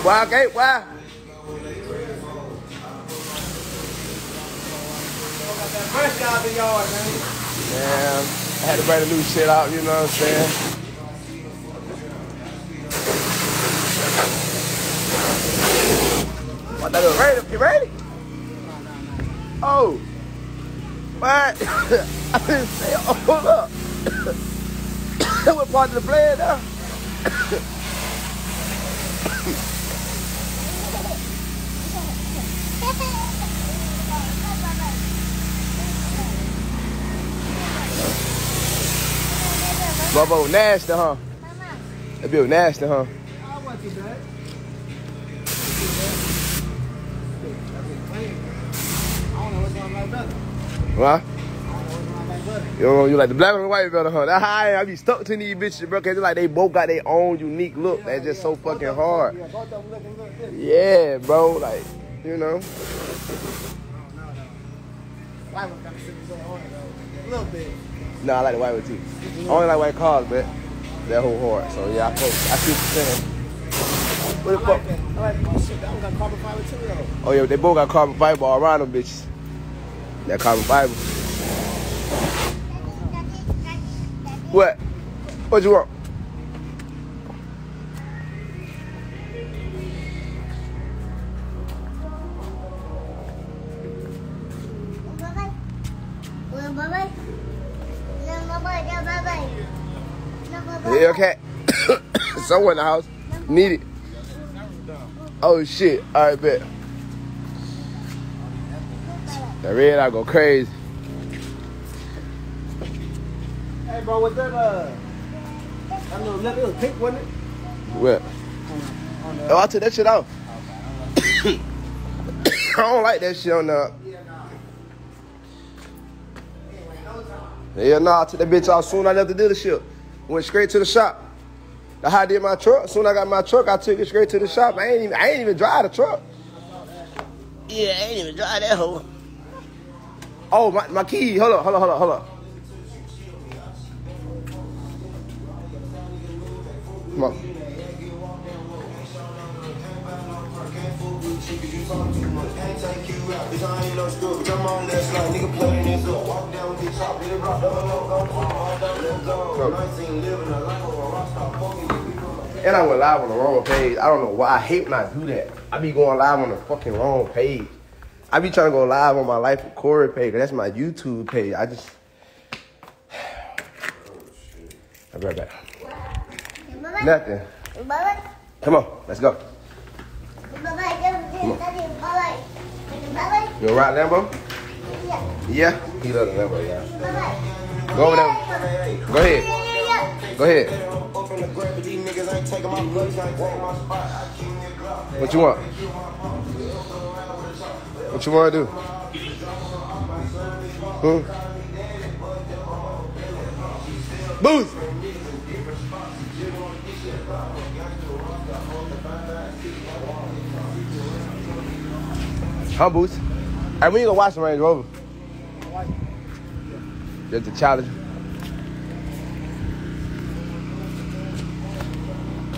Hey, boy, okay, boy. Fresh out the yard, man. Man, I had to bring the new shit out, you know what I'm saying? What that ready? You ready? Oh. What? I didn't say, oh, hold up. what part of the plan now? Bubbo, nasty, huh? That bill nasty, huh? What? Brother. You you like the black and the white better, huh? That's how I, be stuck to these bitches, bro, cause it's like they both got their own unique look. That's just so fucking hard. Yeah, bro, like, you know. No, no, no. White one kind of sitting so on though. A little bit. Nah, I like the white one too. I only like white cars, but that whole hard. So yeah, I, fuck- I see what you're saying. What the fuck? like. I like that. Oh, shit, that one got carbon fiber too, though. Oh yeah, they both got carbon fiber all around them bitches. That carbon fiber. What? What you want? Someone in the house. Need it. Oh shit. Alright, bet. That red I go crazy. Hey, bro, was that, uh, that little lip, it was pink, wasn't it? What? Oh, I took that shit off. I don't like that shit on the. Yeah, nah, I took that bitch off soon I left the dealership. Went straight to the shop. I did my truck. Soon I got my truck, I took it straight to the shop. I ain't even, I ain't even drive the truck. Yeah, I ain't even drive that hoe. Oh, my, my key. Hold up, hold up, hold up, hold up. Come on. And I went live on the wrong page. I don't know why. I hate when I do that. I be going live on the fucking wrong page. I be trying to go live on my Life with Corey page. That's my YouTube page. I just. I'll be right back. Nothing. Come on, let's go. You gonna ride Lambo? Yeah. He loves Lambo, yeah. Go over there. Go ahead. Go ahead. What you want? What you want to do? Hmm? Booth! Huh, Booth? Hey, we you gonna watch the Range Rover? That's a challenge.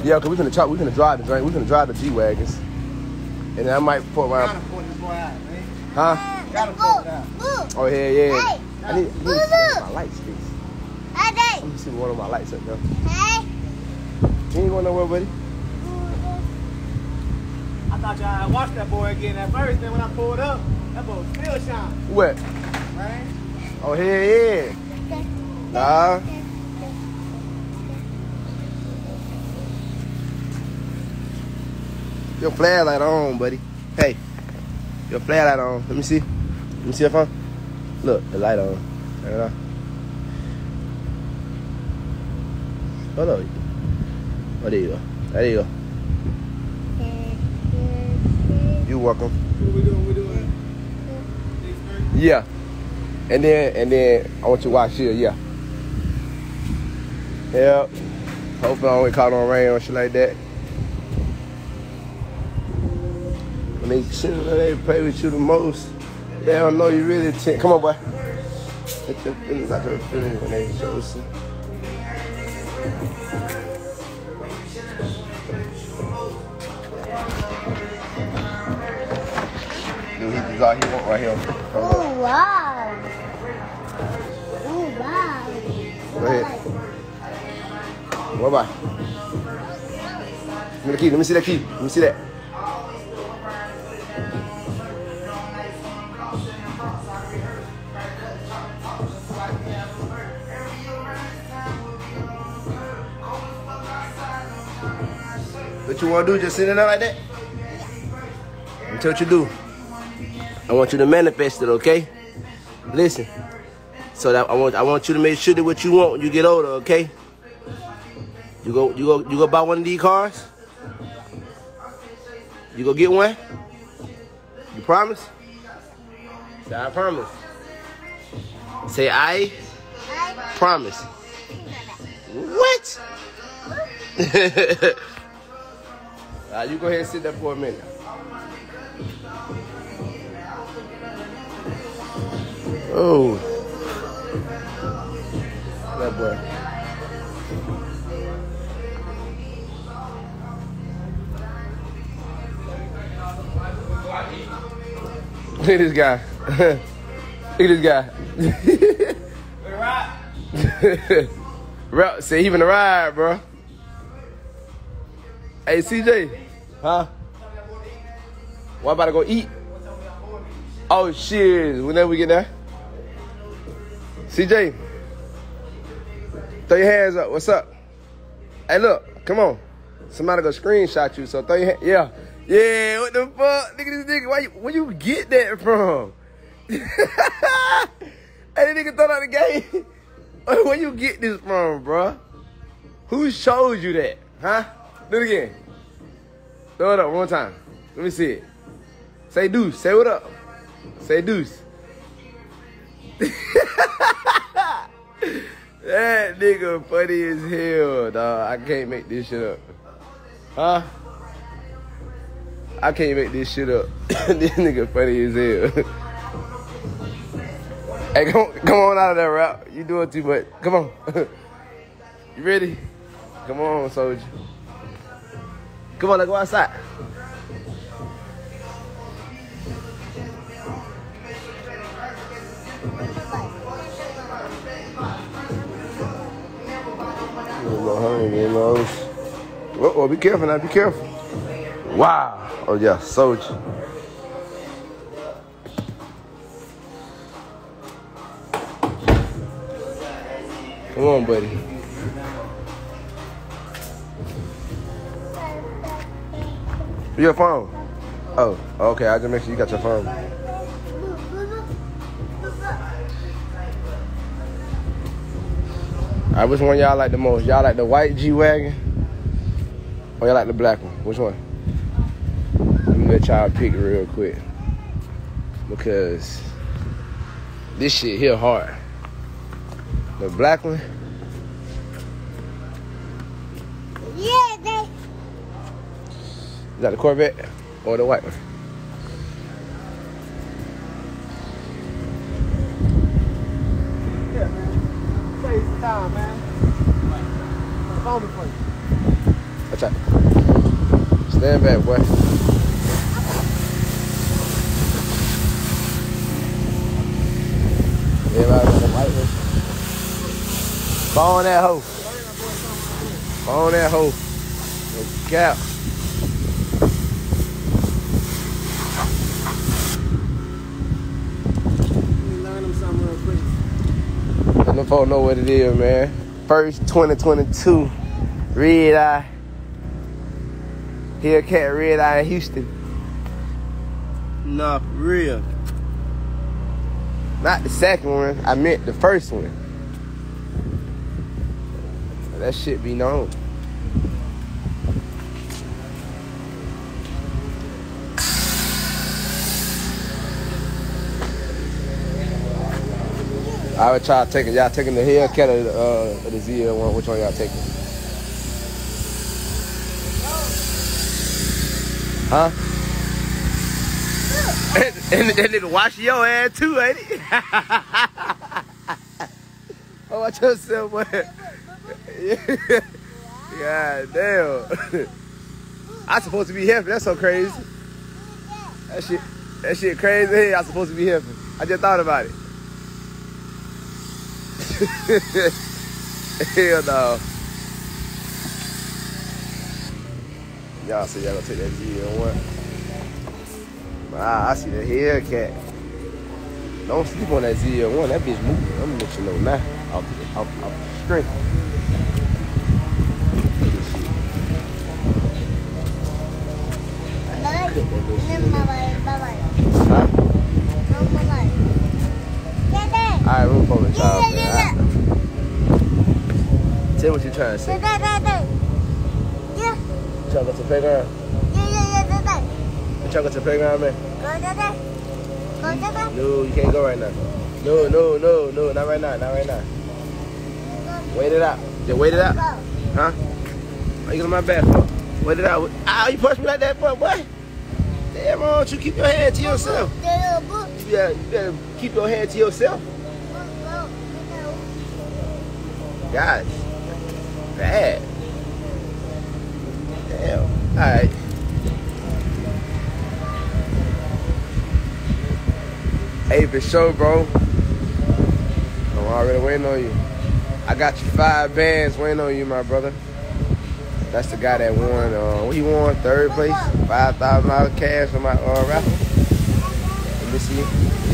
Yeah, cause we finna chop, we're gonna drive the drink, we're gonna drive the G wagons, and then I might put Gotta around, pull this boy out, man. huh? Gotta pull it. Oh yeah, yeah. Hey, I need, I need to see Boo-boo. one of my lights, please. Hey. Let me see one of my lights up there. Hey! You ain't going nowhere, buddy. I thought y'all had watched that boy again at first, then when I pulled up, that boy still shining, What? man. Oh yeah, yeah. Nah. Your flashlight on, buddy. Hey, your flashlight on. Let me see. Let me see if I'm. Look, the light on. Turn it on. Hold on. Oh, there you go. There you go. You welcome. What we doing? We doing? Yeah. And then and then I want you to watch here, yeah. Yep. Hopefully I don't get caught on rain or shit like that. They shouldn't they play with you the most. They don't know you really. T- Come on, boy. Get your feelings out your feelings when they chose you. This is all he want right here. Oh wow! Oh wow! Go ahead. Bye bye. Give me the key. Let me see that key. Let me see that. You want to do? Just sit in there like that? Tell what you do. I want you to manifest it, okay? Listen. So that I want I want you to make sure that what you want when you get older, okay? You go you go you go buy one of these cars? You go get one? You promise? Say I promise. Say I I promise. What? Alright, you go ahead and sit there for a minute. Oh. That boy. Look at this guy. Look at this guy. All right. Say even the ride, bro. Hey, CJ. Huh? What about to go eat? Oh shit! Whenever we get there. CJ. Throw your hands up. What's up? Hey, look. Come on. Somebody go screenshot you. So throw your hand. Yeah. Yeah. What the fuck? At this nigga. Why you, where you get that from? hey, nigga throw out the game. Where you get this from, bruh? Who showed you that? Huh? Do it again. Throw it up one time. Let me see it. Say deuce. Say what up. Say deuce. that nigga funny as hell, dog. I can't make this shit up. Huh? I can't make this shit up. this nigga funny as hell. Hey, come come on out of that rap. You doing too much. Come on. you ready? Come on, soldier. Come on, let's go outside. Oh, oh, be careful now, be careful. Wow. Oh, yeah, soldier. Come on, buddy. Your phone. Oh, okay. I just make sure you got your phone. All right, which one y'all like the most? Y'all like the white G wagon, or y'all like the black one? Which one? Let me let y'all pick real quick because this shit here hard. The black one. Yeah, they. Is that the Corvette or the white one? Yeah, man. Time, man. Phone me for you. Watch out. Stand back, boy. Everybody got the white one. Phone that hoe. Phone that hoe. No cap. Let me learn them something real quick. Let them folks know what it is, man. First 2022 Red Eye. Hellcat Red Eye in Houston. Nah, for real. Not the second one. I meant the first one. That shit be known. I would try taking y'all taking the Hellcat or the, uh, the ZL one. Which one y'all taking? Huh? and, and that nigga wash your ass too, ain't he? oh, watch yourself, boy. God damn. I supposed to be happy. That's so crazy. That shit. That shit crazy. I'm supposed to be helping. I just thought about it. Hell no. Y'all say y'all gonna take that ZL1. Wow, I see the Hellcat. Don't sleep on that ZL1. That bitch moving. I'm gonna let you know now. Off the, off, off the strength. Huh? Alright, we'll phone the child. man. Tell me what you're trying to say. You trying to go to the playground? Yeah, You trying to go to the playground, man? Go, go, go. No, you can't go right now. No, no, no, no, not right now, not right now. Wait it out. Just wait it out. Huh? Why you get on my back for? Wait it out. Ow, you push me like that for, what? Damn, why don't you keep your hand to yourself? You better, you better keep your hand to yourself. Gosh. Bad. Damn. Alright. Hey, for sure, bro. I'm already waiting on you. I got you five bands waiting on you, my brother. That's the guy that won. Uh, he won? Third place, five thousand dollars cash for my uh, raffle. Let me see.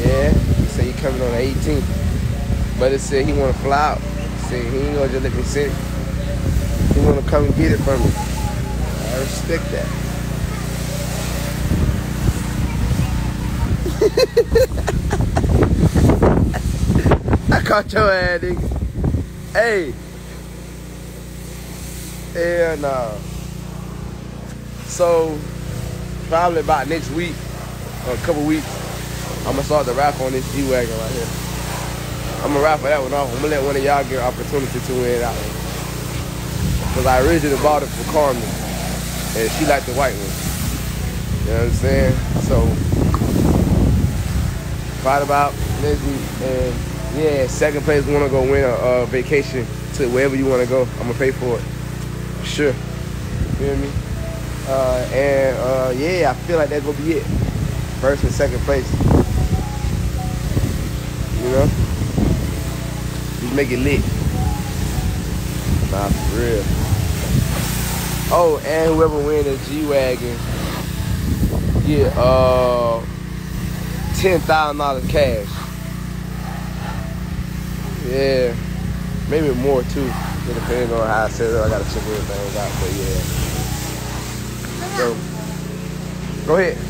Yeah, he said he coming on the 18th, but it said he want to fly out. He ain't gonna just let me sit. He want to come and get it from me. I respect that. I caught your ass, nigga. Hey. Hell no. So, probably about next week, or a couple weeks, I'm gonna start the raffle on this G-Wagon right here. I'm gonna raffle that one off. I'm gonna let one of y'all get an opportunity to win that one. Cause I originally bought it for Carmen, and she liked the white one. You know what I'm saying? So, right about next and yeah, second place wanna go win a, a vacation to wherever you wanna go. I'm gonna pay for it. Sure. You feel me? Uh, and uh, yeah, I feel like that's gonna be it. First and second place. You know? Make it lit. Nah, for real. Oh, and whoever win the G-Wagon get uh ten thousand dollars cash. Yeah, maybe more too. It depends on how I set it. I gotta check everything out, but yeah. So, go ahead.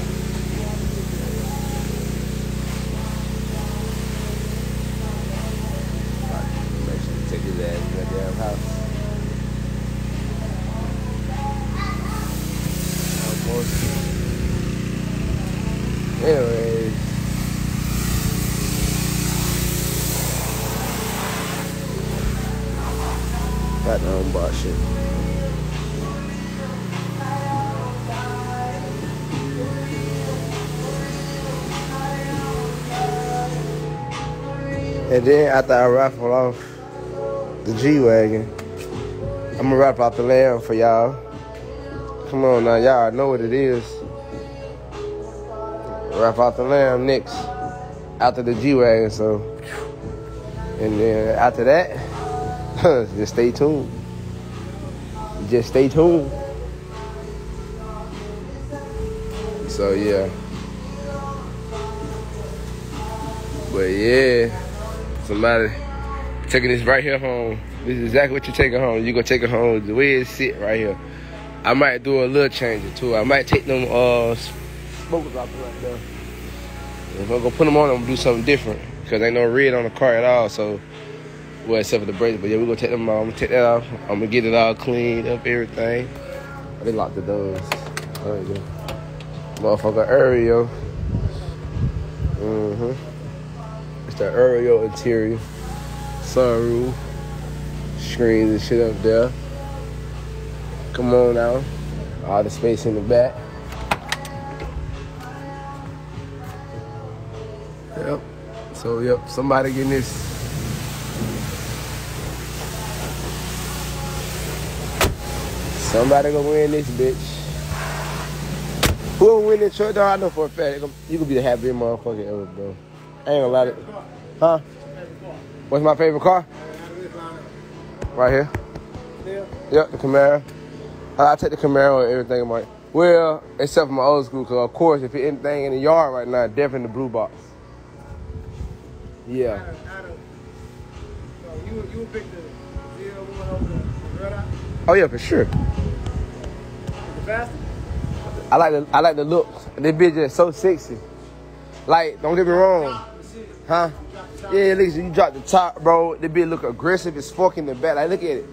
And then after I raffle off the G-Wagon, I'm gonna wrap off the lamb for y'all. Come on now, y'all know what it is. Wrap off the lamb next after the G-Wagon, so. And then after that, just stay tuned. Just stay tuned. So yeah. But yeah, somebody taking this right here home. This is exactly what you're taking home. You're gonna take it home the way it sit right here. I might do a little change or two. I might take them uh smokers off right there. If I'm gonna put them on, I'm gonna do something different. Cause ain't no red on the car at all, so well, except for the brakes. But yeah, we're gonna take them off. I'm gonna take that off. I'm gonna get it all cleaned up, everything. Oh, they locked the doors. There you go. Motherfucker Aereo. Mm-hmm. The Aereo interior. Sunroof. Screens and shit up there. Come on now. All the space in the back. Yep. So yep, somebody getting this Somebody gonna win this bitch. Whoever win this truck, though, I know for a fact, you could be the happiest motherfucker ever, bro. I ain't gonna lie to Huh? What's my favorite car? Right here. Yep, the Camaro. I take the Camaro and everything, Mike. Well, except for my old school, because of course, if it's anything in the yard right now, definitely the blue box. Yeah. You you would pick the zero one over the red eye, Oh yeah, for sure. the fastest. I like the I like the look. This bitch is so sexy. Like, don't get me wrong. Huh? Yeah, look, you drop the top, bro. The bitch look aggressive as fuck in the back. Like, look at it.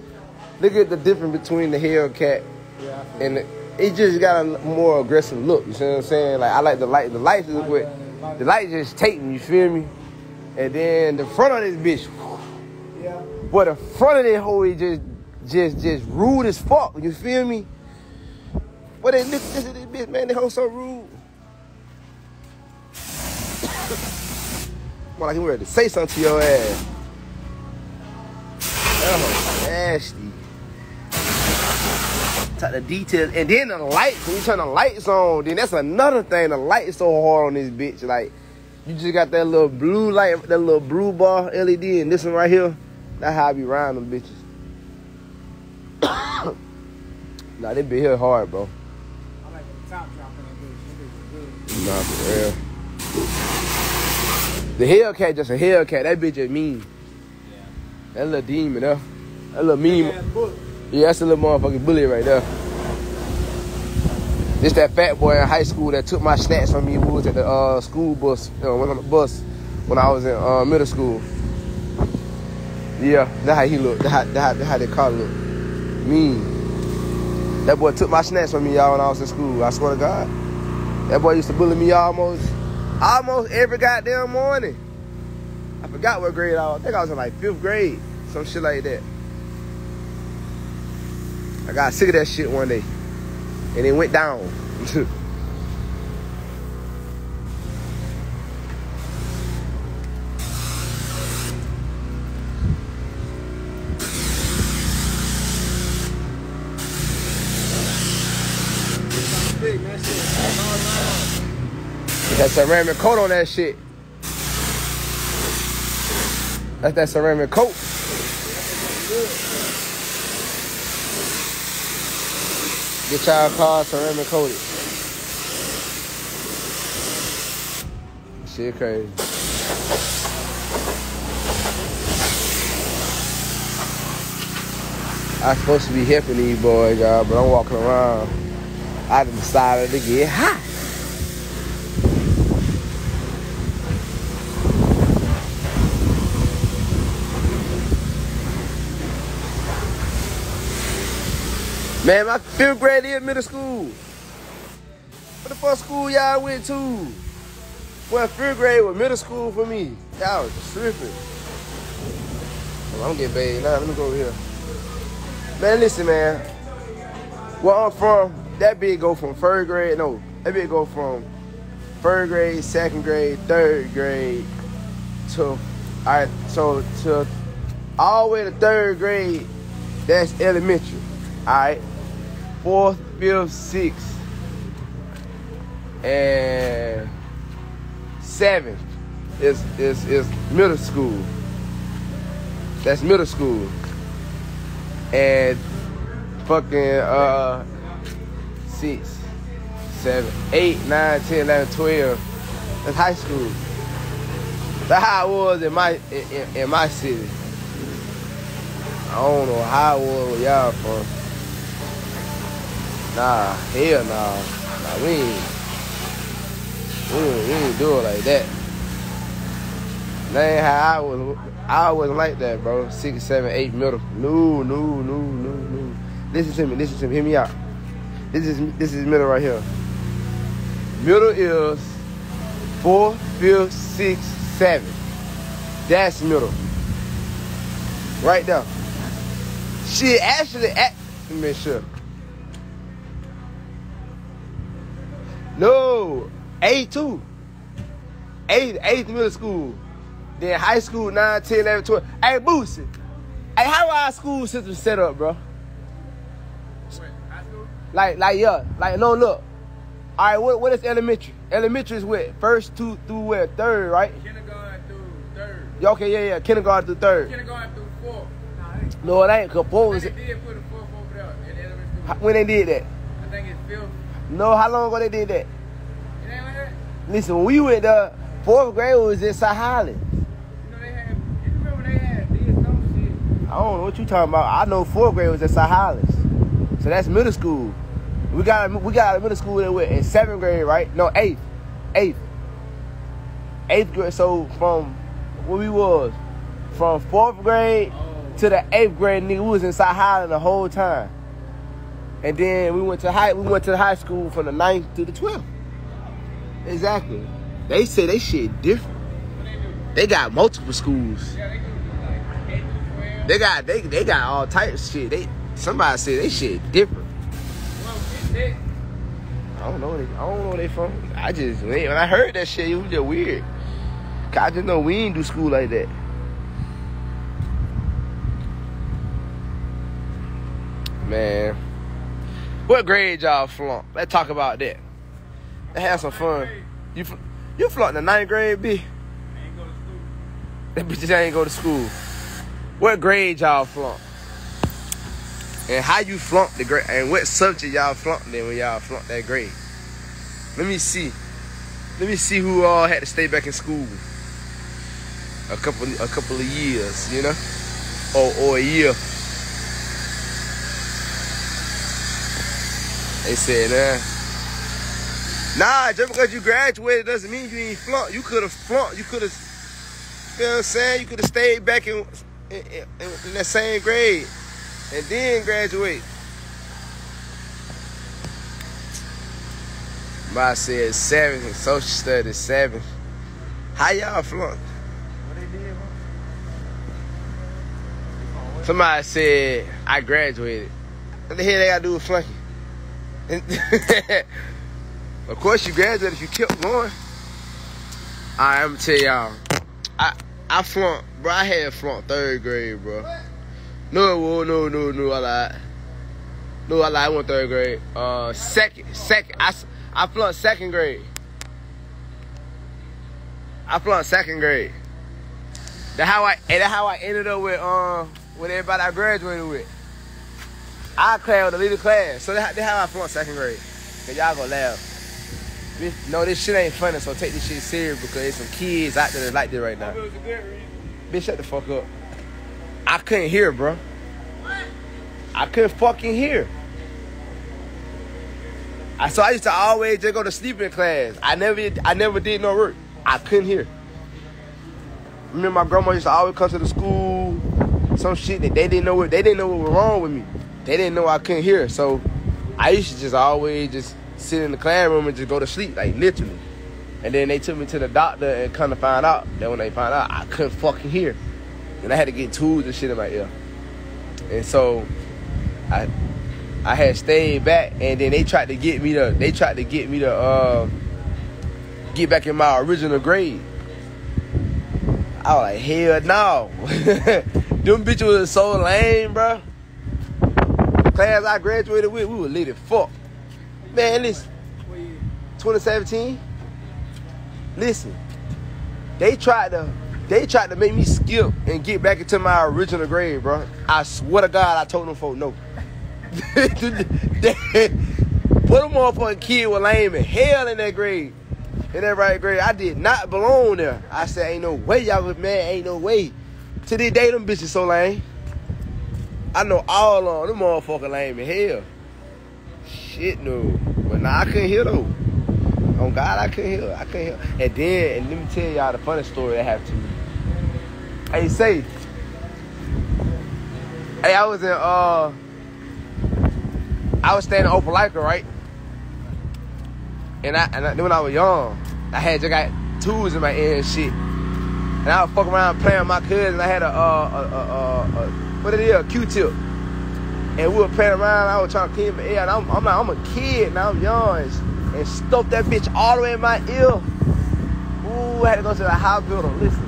Look at the difference between the Hellcat Yeah, and the, it just got a more aggressive look. You see what I'm saying? Like, I like the light. The lights is with the light just taking. You feel me? And then the front of this bitch. whew, yeah. But the front of that hole is just, just, just rude as fuck. You feel me? But they look this this bitch, man. They hoe so rude. More like he ready to say something to your ass. That hoe nasty. Talk the details, and then the lights. When you turn the lights on, then that's another thing. The light is so hard on this bitch. Like you just got that little blue light, that little blue bar LED, and this one right here. That's how I be riding them bitches. nah, they be here hard, bro. I like the top drop on that bitch. That bitch is good. Nah, for real. The Hellcat just a Hellcat. That bitch is mean. That little demon, there. That little mean. Yeah. Yeah, that's a little motherfucking bully right there. This that fat boy in high school that took my snacks from me who was at the uh, school bus, uh, went on the bus when I was in uh, middle school. Yeah, that's how he looked. That's how, that's how, they car look. Mean. That boy took my snacks from me, y'all, when I was in school. I swear to God. That boy used to bully me almost, almost every goddamn morning. I forgot what grade I was. I think I was in like fifth grade, some shit like that. I got sick of that shit one day. And it went down. ceramic coat on that shit. That's that ceramic coat. Get y'all car ceramic coated. Shit crazy. I'm supposed to be helping these boys, y'all, but I'm walking around. I decided to get high. Man, my fifth grade is middle school. What the fuck school y'all went to? Well, fifth grade was middle school for me. Y'all was tripping. I'm getting paid now. Let me go over here. Man, listen, man. Where I'm from, that big go from third grade. No, that big go from third grade, second grade, third grade to all right. So to all the way to third grade, that's elementary. All right, fourth, fifth, sixth, and seventh is is is middle school. That's middle school. And fucking uh six, seven, eight, nine, ten, eleven, twelve. That's high school. That's how it was in my in, in, in my city. I don't know how it was y'all from. Nah, hell nah. Nah, we ain't we we ain't do it like that. That ain't how I was. I wasn't like that, bro. Six, seven, eight, middle. No, no, no, no, no. Listen to me. Listen to me. Hear me out. This is this is middle right here. Middle is four, fifth, six, seven. That's middle. Right there. Shit, actually, at, let me make sure. No, eight two. Eighth, eighth middle school. Then high school, 9, 10, 11, 12. Hey, Boosie. Hey, how our school system set up, bro? Like, like, yeah. Like, no, look. All right, what what is elementary? Elementary is what? First two through where? Third, right? Kindergarten through third. Yeah, okay, yeah, yeah. Kindergarten through third. Kindergarten through fourth. No, it ain't. Cause four was they did put a fourth over there in elementary school. when they did that. I think it's fifth. No, how long ago they did that? Listen, when we went the fourth grade was in South I don't know what you talking about. I know fourth grade was at South. So that's middle school. We got we got a middle school went in seventh grade, right? No, eighth. Eighth. Eighth grade. So from where we was, from fourth grade. Oh. to the eighth grade, nigga, we was in South the whole time. And then we went to high we went to the high school from the ninth to the twelfth. Exactly. They say they shit different. They got multiple schools. They got they they got all types of shit. They somebody said they shit different. I don't know. Where they, I don't know where they from. I just when I heard that shit, it was just weird. 'Cause I just know we ain't do school like that. Man, what grade y'all flunk? Let's talk about that. Let's have some fun. You fl- you flunked the ninth grade, B. Ain't go to school. That bitches ain't go to school. What grade y'all flunk? And how you flunked the grade? And what subject y'all flunked in when y'all flunked that grade? Let me see. Let me see who all had to stay back in school. A couple, a couple of years, you know, or or a year. They said, nah, nah. Just because you graduated doesn't mean you ain't flunked. You could have flunked. You could have you know what I'm saying? You could have stayed back in, in, in, in that same grade and then graduate. My said seven, and social studies seven. How y'all flunked? What they did, bro? Somebody said I graduated. What the hell they got to do with flunking? Of course you graduated if you kept going. Alright, I'm gonna tell y'all. I I flunked, bro. I had flunked third grade, bro. No, no, no, no, I lied. No, I lied. I went third grade. Uh, second, second. I, I flunked second grade. I flunked second grade. That how I, and that how I ended up with um with everybody I graduated with. I class the leader class, so that how I flunked second grade. Cause y'all gonna laugh. No, this shit ain't funny, so take this shit serious because there's some kids out there that like this right now. Hope it was a good reason. Bitch, shut the fuck up. I couldn't hear, bro. I couldn't fucking hear. I so I used to always just go to sleep in class. I never I never did no work. I couldn't hear. Remember my grandma used to always come to the school, some shit that they didn't know what they didn't know what was wrong with me. They didn't know I couldn't hear. So I used to just always just sit in the classroom and just go to sleep, like literally. And then they took me to the doctor and kind of find out that when they found out I couldn't fucking hear. And I had to get tools and shit in my ear. And so I I had stayed back and then they tried to get me to they tried to get me to uh get back in my original grade. I was like, hell no. Them bitches was so lame, bro. Class I graduated with, we were lit as fuck. Man, listen, 2017. Listen, they tried to they tried to make me skip and get back into my original grade, bro. I swear to God, I told them folk no. Put a motherfucking kid with lame and hell in that grade. In that right grade. I did not belong there. I said, ain't no way y'all was man, ain't no way. To this day, them bitches so lame. I know all on them motherfucking lame in hell. Shit no. But nah, I couldn't hear though. On God, I couldn't hear. I couldn't hear. And then, and let me tell y'all the funny story that happened to me. Hey, say. Hey, I was in uh I was staying in Opelika, right? And I and I, when I was young, I had just got tools in my ear and shit. And I was fucking around playing with my cousin. I had a uh a, a, a, a what it is, a Q-tip. And we were playing around. I was trying to clean my ear. And I'm, I'm like, I'm a kid now. I'm young. And, and stuffed that bitch all the way in my ear. Ooh, I had to go to the hospital. Listen,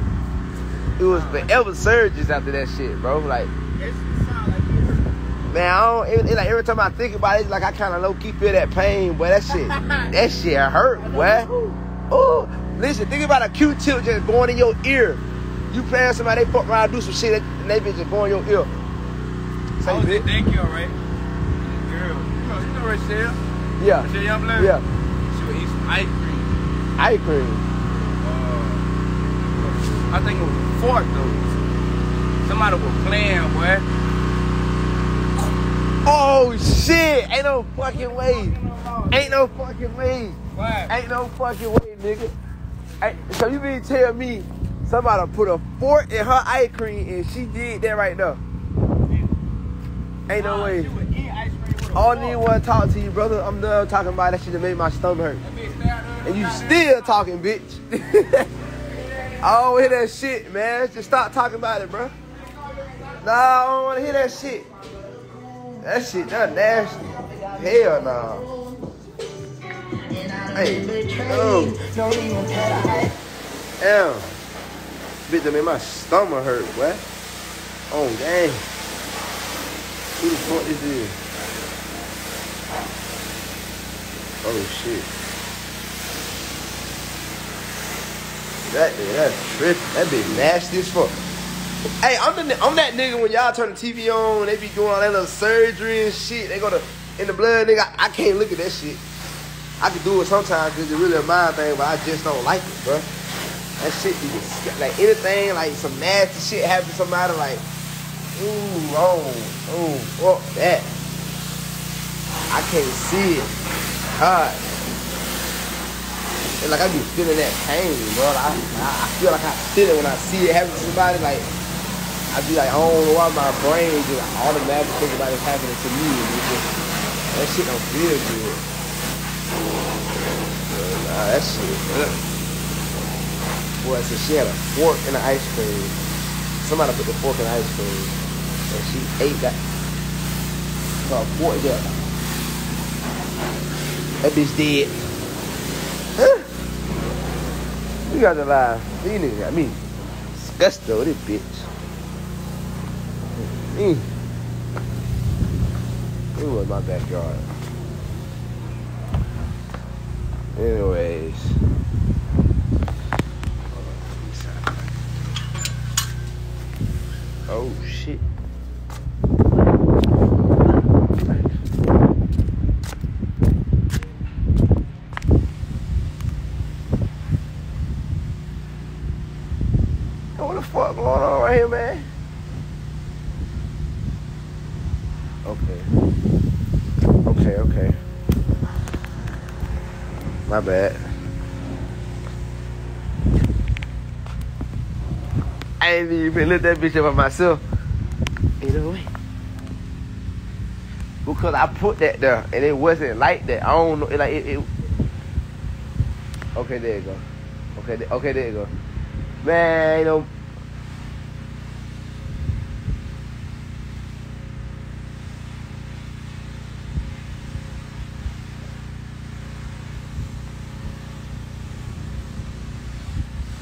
it was forever surgeries after that shit, bro. Like, It sound like you heard. Man, I don't, it, it like every time I think about it, it's like I kind of low key feel that pain, boy. That shit, that shit hurt, boy. Ooh, listen, think about a Q-tip just going in your ear. You playing somebody, they fuck around, do some shit, and they bitch just going in your ear. Say, Oh, bitch. thank you, alright. Girl, you know, you know Rachel. Yeah, Rachel Youngblood? yeah. She would eat some ice cream. Ice cream. Uh, I think it was a fork though. Somebody was playing, boy. Oh shit! Ain't no fucking way. Ain't no fucking way. What? Ain't no fucking way, nigga. Ain't- so you mean tell me somebody put a fork in her ice cream and she did that right there? Ain't no way. She would eat ice cream with a All fork. need want to talk to you, brother. I'm done talking about that shit that made my stomach hurt. That bitch stabbed her. And you still talking, bitch. I don't hear that shit, man. Just stop talking about it, bro. Nah, I don't want to hear that shit. That shit, that nasty. Hell no. Hey, oh. Damn. Bitch, that made my stomach hurt, boy. Oh, dang. Who the fuck is this is? Oh, shit. That that's tripping. That bitch nasty as fuck. Hey, I'm the I'm that nigga when y'all turn the TV on, they be doing all that little surgery and shit. They go to in the blood, nigga. I, I can't look at that shit. I can do it sometimes because it's really a mind thing, but I just don't like it, bro. That shit disg- like anything like some nasty shit happen to somebody like, ooh, wrong, ooh, fuck that. I can't see it. God. And like I be feeling that pain, bro. I, I feel like I feel it when I see it happen to somebody. Like I be like, I don't know why my brain just automatically think about it happening to me. Just, that shit don't feel good. Nah, that shit. ugh. Boy, so she had a fork in the ice cream. Somebody put the fork in the ice cream, and she ate that. A fork there. That bitch dead. Huh? You got to lie. You niggas got me disgusted with this bitch. Mm. It was my backyard. Anyways. Oh shit. What the fuck going on right here, man? Okay. Okay, okay. My bad. I ain't even look that bitch up by myself. You know what? Because I put that there and it wasn't like that. I don't know. It, like it, it. Okay, there you go. Okay, there, okay, there you go. Man, you know.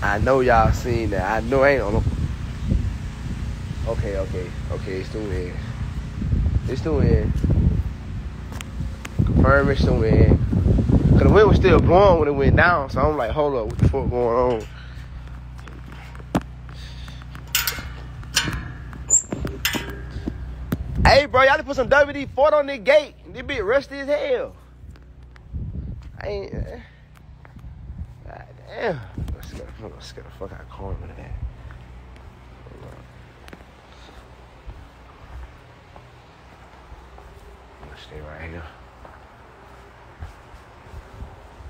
I know y'all seen that. I know ain't on no. Okay, okay, okay. It's still in. It's still in. Confirm it's still in. Cause the wind was still blowing when it went down, so I'm like, hold up, what the fuck going on? Hey, bro, y'all put some WD four on the gate. This bitch rusty as hell. I ain't. eh. God damn. Let's get, the fuck out of corner with that. Hold on. I'm gonna stay right here.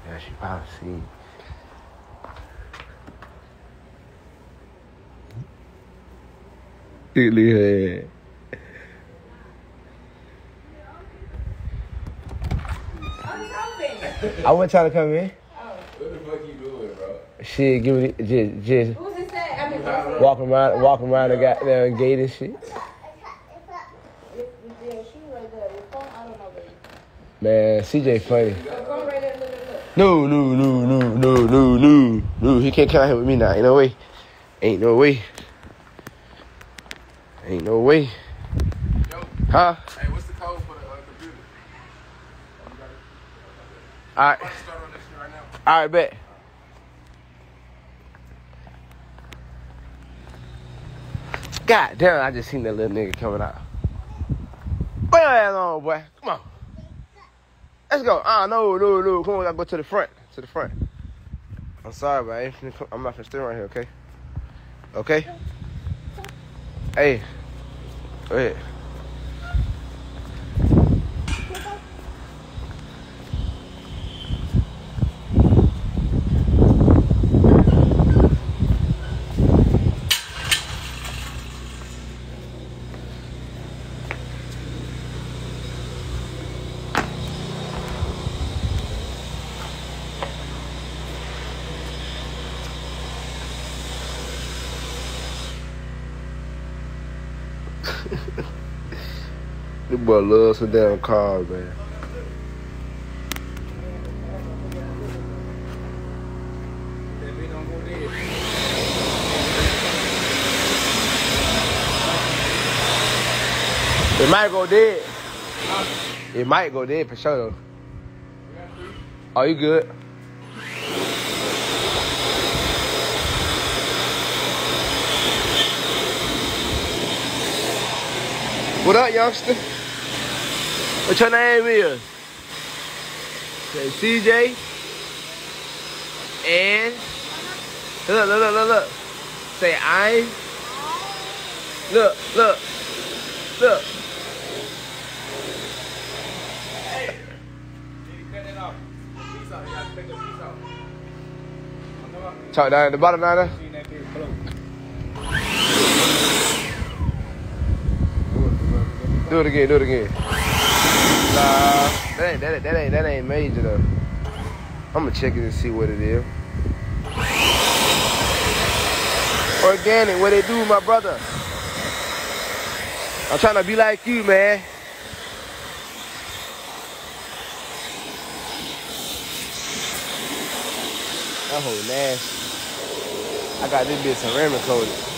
Yeah, she probably see. Really head. I wasn't trying to come in. What the fuck you doing, bro? Shit, give me just just Who's this at? I mean, walking around walking around the goddamn gate and shit. your shoe right there? Your phone? I don't know, baby. Man, CJ funny. No, no, no, no, no, no, no, no. He can't come out here with me now. Ain't no way. Ain't no way. Ain't no way. Huh? Hey, what's the code for the uh, computer? All right. I'm about to start on this shit right now. All right, bet. God damn, I just seen that little nigga coming out. Put your ass on, boy. Come on. Let's go. Ah, no, no, no. Come on, we gotta go to the front. To the front. I'm sorry, but I ain't finna come, I'm not finna stay right here, okay? Okay? Hey. Go ahead. Boy loves some damn cars, man. It might go dead. It might go dead for sure. Oh, you good? What up, youngster? What your name is? Say CJ. And look, look, look, look, look. Say I. Look, look, look. Hey! Cut that off. Piece out. You gotta take the piece out. Talk down at the bottom down there. See that bitch blow. Do it again, do it again. That ain't that, ain't- that ain't that ain't major though. I'ma check it and see what it is. Organic, what they do, my brother? I'm trying to be like you, man. That whole nasty. I got this bitch ceramic coated.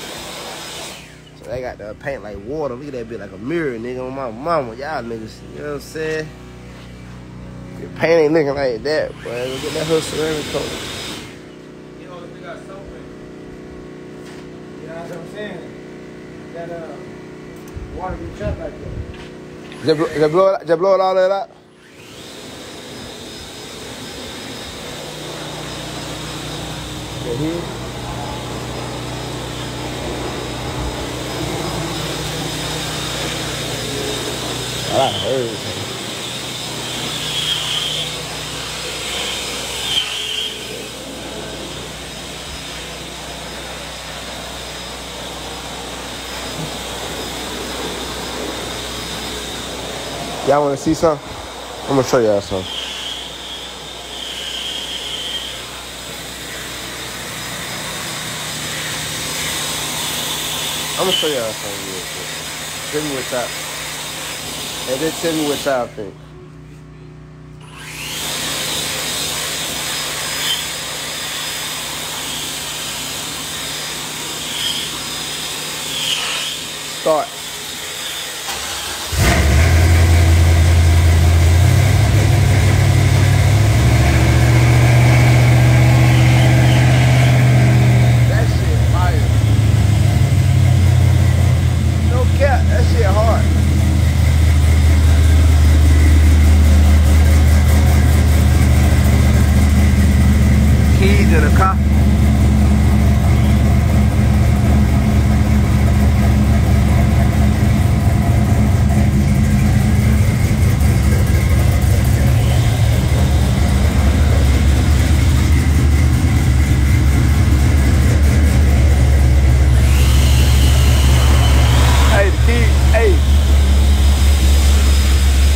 They got the paint like water. Look at that bit like a mirror, nigga. On my mama, y'all niggas. You know what I'm saying? Your paint ain't looking like that, but look at that whole ceramic coat. You know, they got soap in. You know what I'm saying? That uh, water shut like that. Just blow, just blow, it, just blow it all that out. The head. I heard. Y'all want to see some? I'm gonna show y'all some. I'm gonna show y'all something real quick. Tell me what y'all. Then tell me. Start. That shit fire. No cap, that shit hard. Keys in the car. Hey, the keys, hey.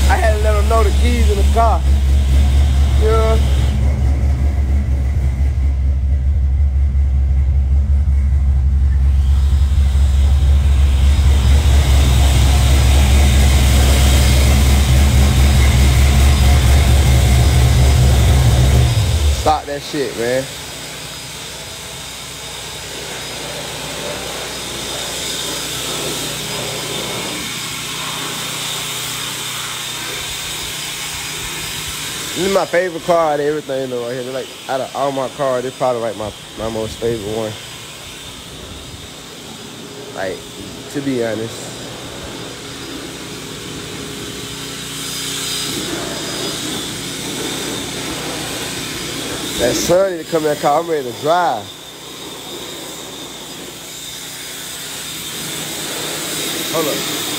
I had to let them know the keys in the car. You know? Stop that shit, man. This is my favorite car of everything though right here. Like out of all my cars, it's probably like my, my most favorite one. Like, to be honest. That sun need to come in car. I'm ready to drive. Hold up.